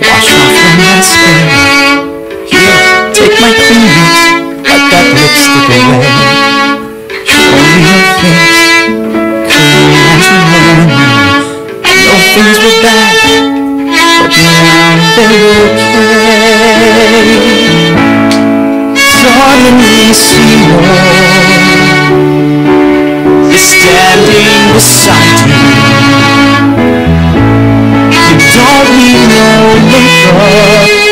Wash off my mascara. Take my cleaners, let that lipstick away. Show me your face, clean as you were things were bad, but now they're okay. Suddenly see you. Standing beside me. You don't need no makeup